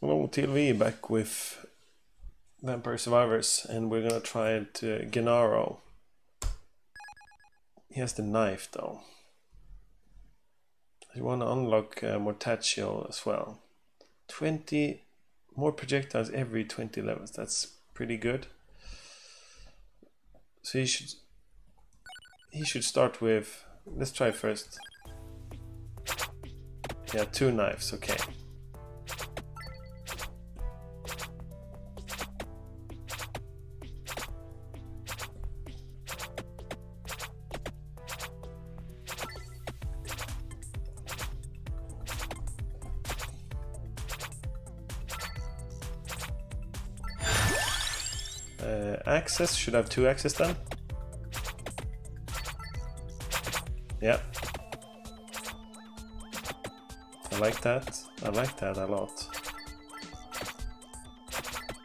Hello TV back with Vampire Survivors and we're gonna try it uh, Gennaro. He has the knife though. You wanna unlock uh, Mortaccio as well. 20 more projectiles every 20 levels, that's pretty good. So he should he should start with let's try first. Yeah, two knives, okay. Axes, should have two axes then. Yeah. I like that. I like that a lot.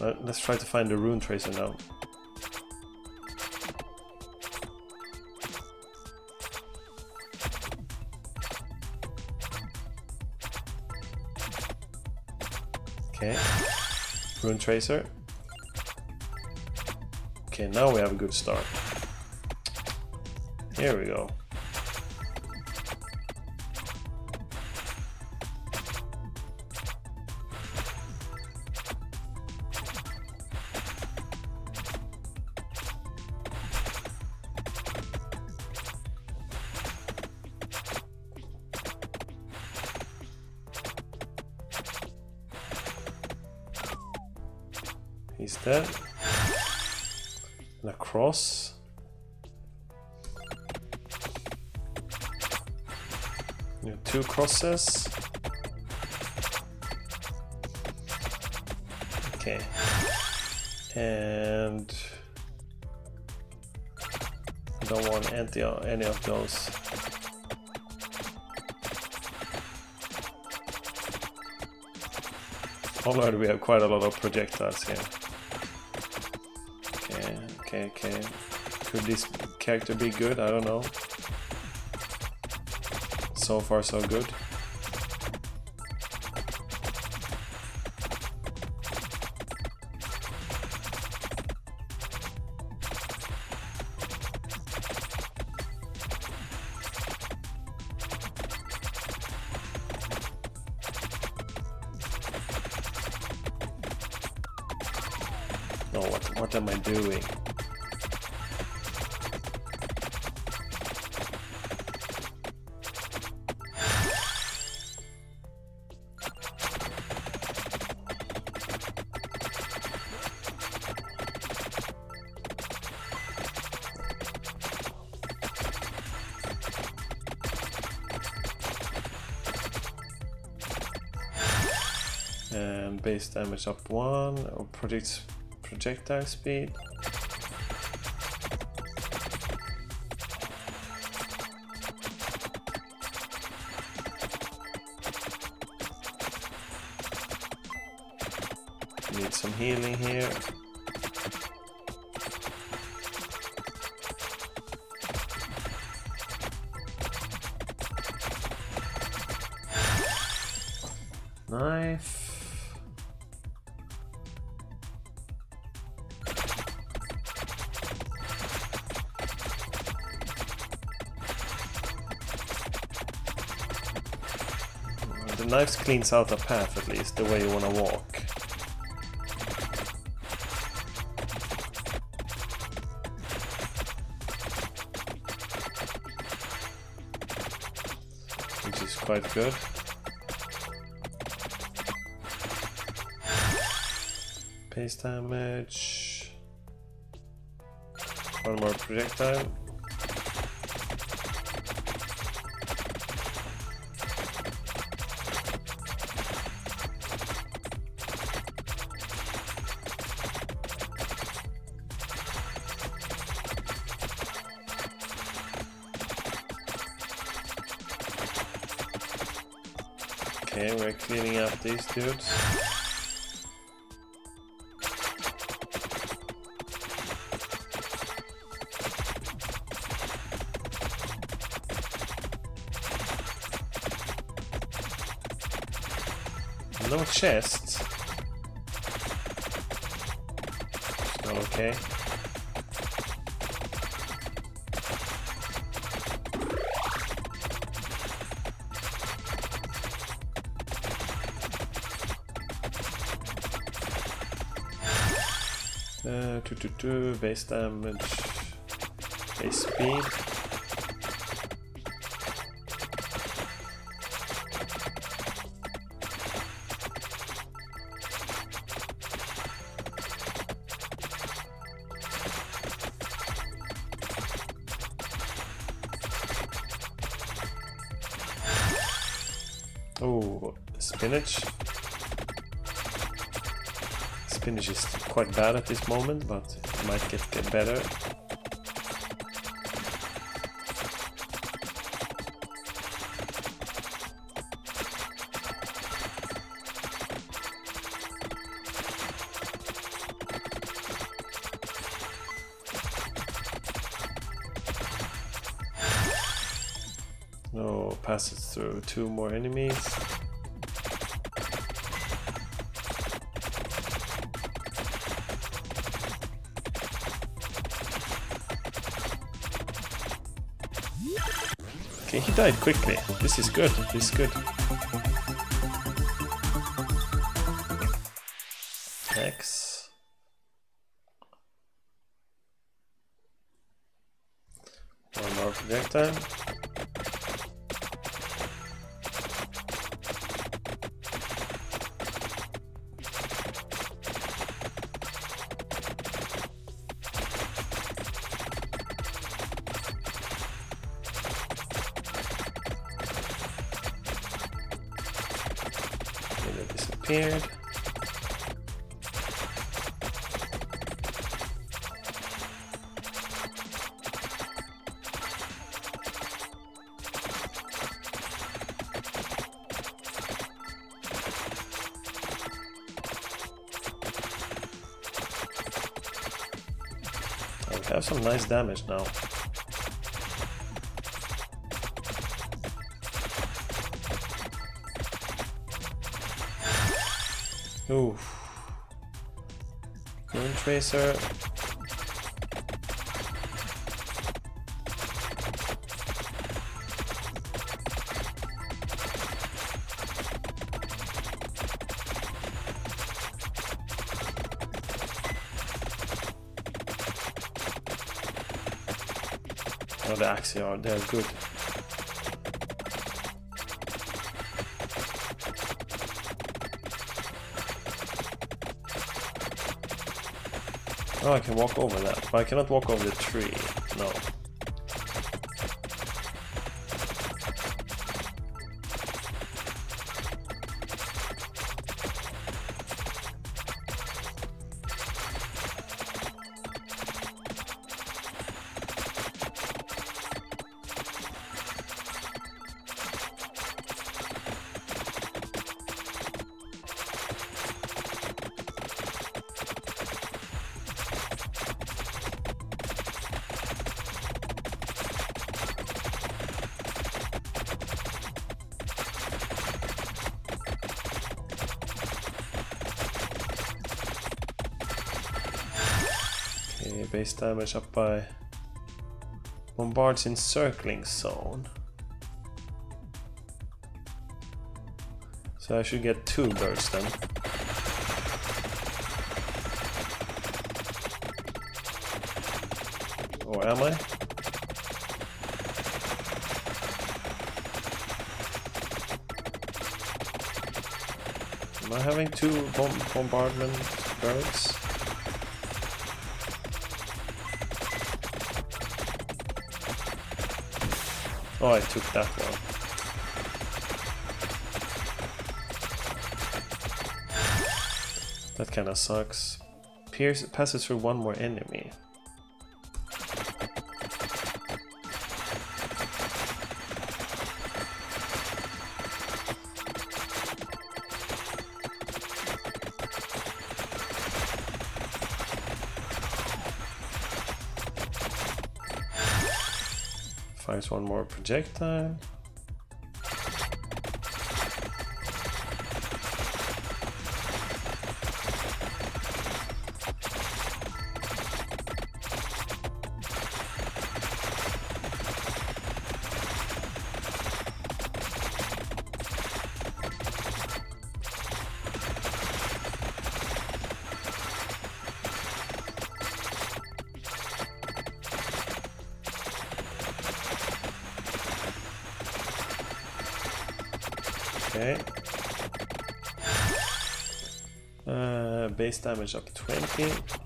Uh, let's try to find the rune tracer now. Okay. Rune tracer. Okay, now we have a good start. Here we go. He's dead. Cross. Have two crosses. Okay. And I don't want any, any of those. Already we have quite a lot of projectiles here. Okay, okay. Could this character be good? I don't know. So far so good. No, what, what am I doing? Damage up one, or project projectile speed. Need some healing here. Knife. Knife cleans out the path at least, the way you want to walk. Which is quite good. Base damage. One more projectile. these dudes. No chest. Still okay. Two, two, two, base damage, base speed. Oh, spinach. Spinach is quite bad at this moment, but it might get, get better. No, passes through two more enemies. Okay, he died quickly. This is good. This is good. Axe. One more projectile. Have some nice damage now. Oof. Moon Tracer. Oh, the Axiar, they're good. Oh, I can walk over that, but I cannot walk over the tree. No. Base damage up by bombards encircling zone. So I should get two birds then. Or am I? Am I having two bomb bombardment birds? Oh, I took that one. That kind of sucks. Pierce passes through one more enemy. One more projectile. Damage up 20.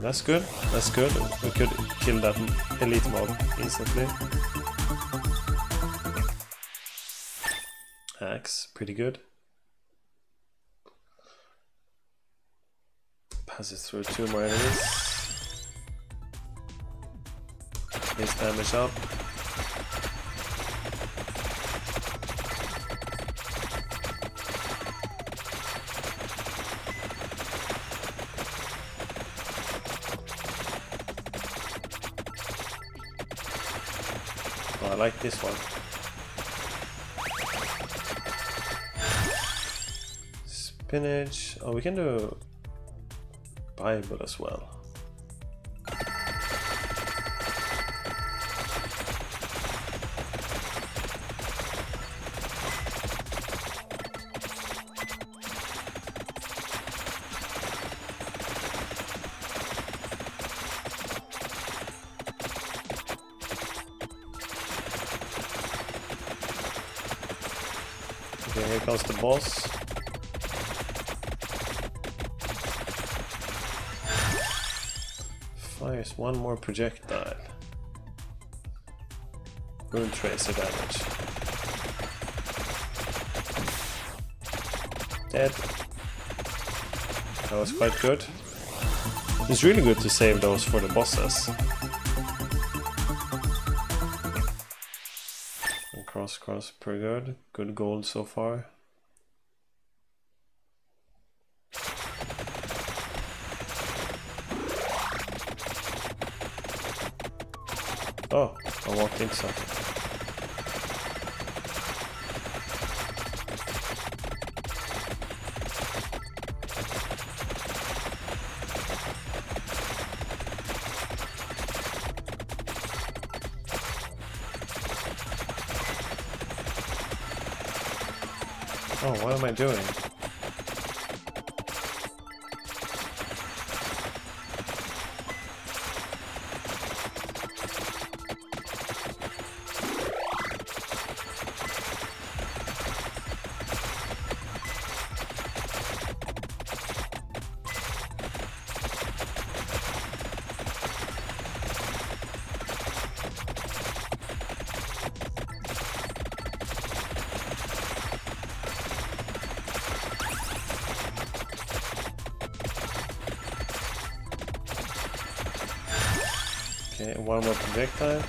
That's good. That's good. We could kill that elite mob instantly. Axe, pretty good. Passes through two more enemies. Base damage up. Like this one. Spinach. Oh, we can do Bible as well. Okay, here comes the boss. Fires one more projectile. Rune tracer damage. Dead. That was quite good. It's really good to save those for the bosses. Pretty good. Good gold so far. Oh, I walked something. Oh, what am I doing? Okay, one more projectile.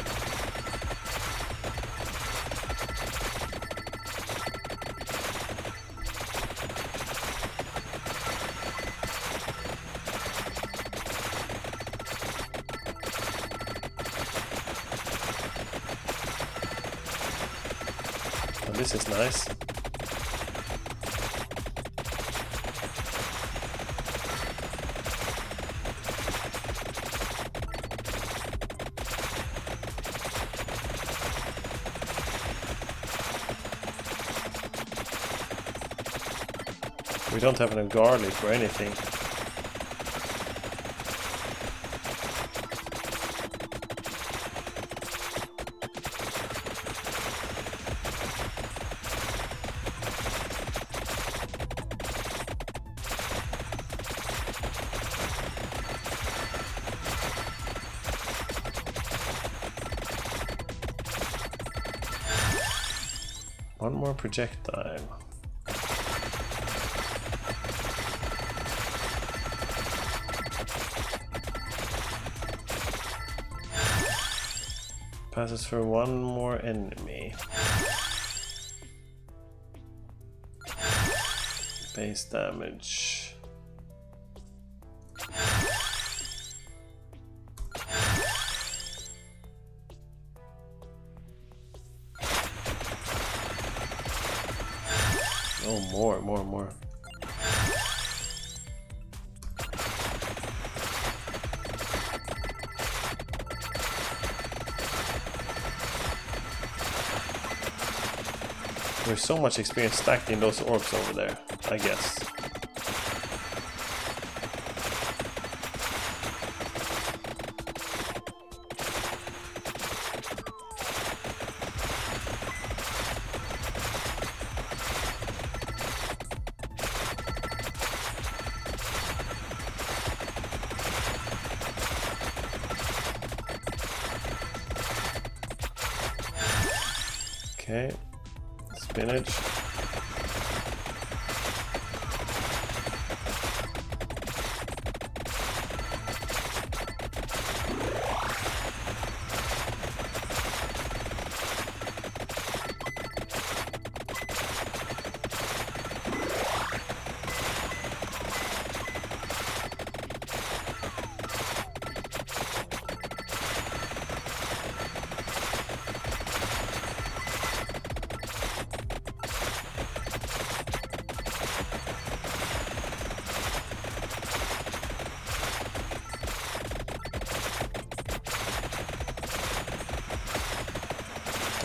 Oh, this is nice. We don't have enough garlic or anything. One more projectile. Passes for one more enemy. Base damage. There's so much experience stacked in those orbs over there, I guess.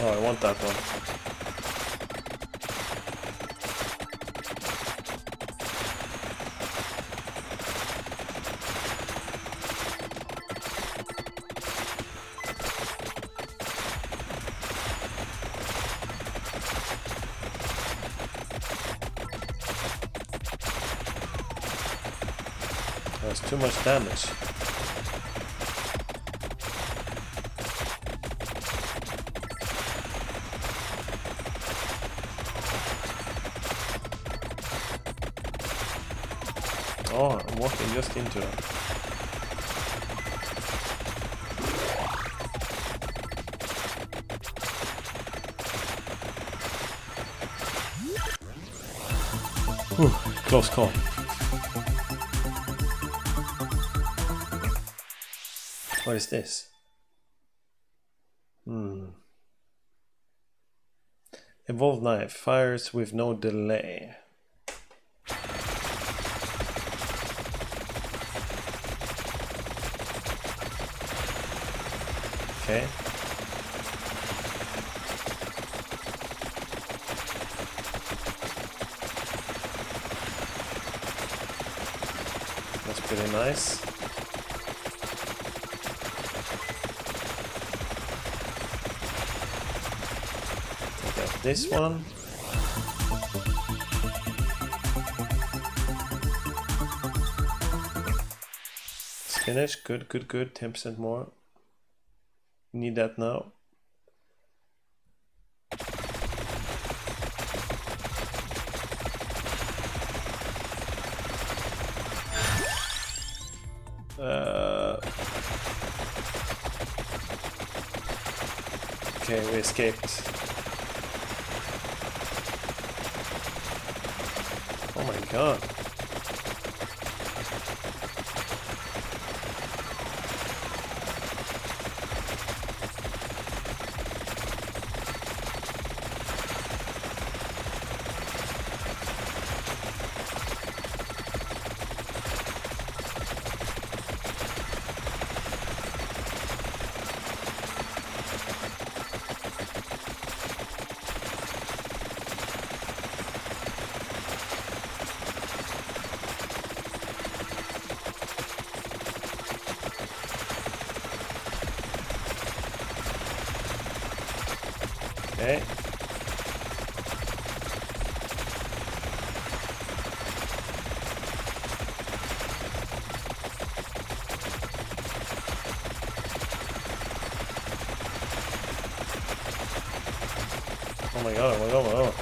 Oh, I want that one. That's too much damage. I'm just into it. Whew, close call. What is this? Hmm. Evolved knife fires with no delay. Okay. That's pretty nice. Take out this one. Spinach, good, good, good. 10% more. Need that now. Uh, okay, we escaped. Oh my god. Oh my god, oh my god, oh my god.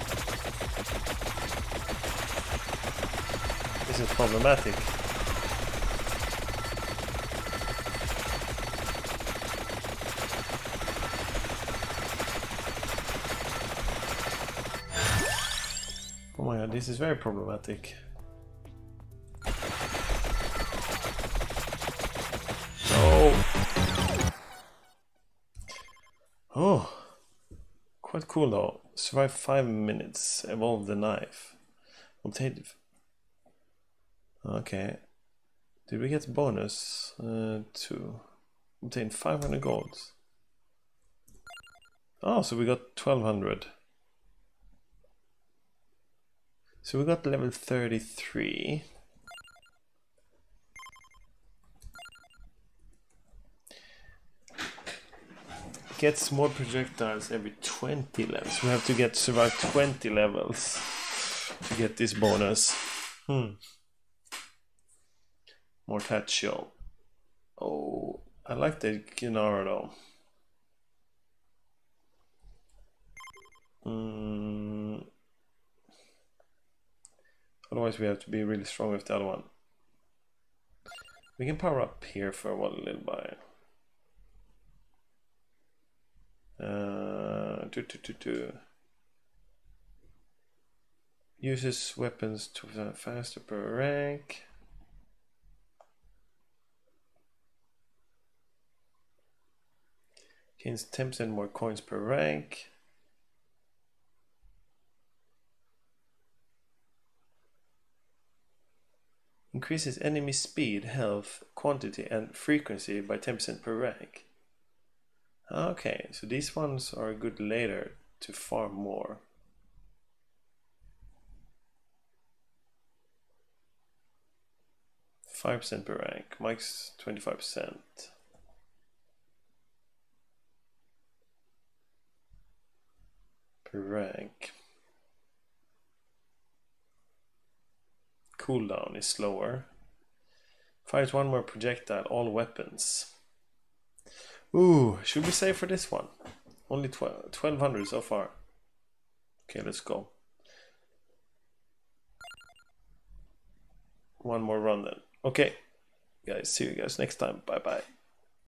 This is problematic. Oh my god, this is very problematic. No! Oh! Quite cool though. Survive 5 minutes, evolve the knife. Obtained. Okay. Did we get bonus? Uh, to obtain 500 golds. Oh, so we got 1200. So we got level 33. Gets more projectiles every 20 levels. We have to get survive 20 levels to get this bonus. Hmm. Mortaccio. Oh, I like the Gennaro though. Mm. Otherwise we have to be really strong with the other one. We can power up here for one little bit. Do, do, do, do. Uses weapons to faster per rank. Gains 10% more coins per rank. Increases enemy speed, health, quantity, and frequency by 10% per rank. Okay, so these ones are good later to farm more. Five percent per rank. Mike's twenty-five percent. Per rank. Cooldown is slower. Fires one more projectile, all weapons. Ooh, should we save for this one? Only 1200 so far. Okay, let's go. One more run then. Okay, guys, see you guys next time. Bye bye.